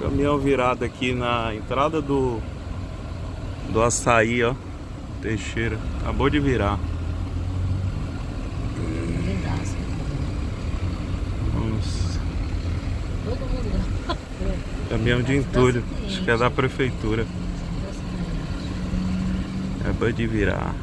Caminhão virado aqui na entrada do do açaí, ó. Teixeira. Acabou de virar. Vamos. Caminhão de entulho. Acho que é da prefeitura. É Acabou de virar.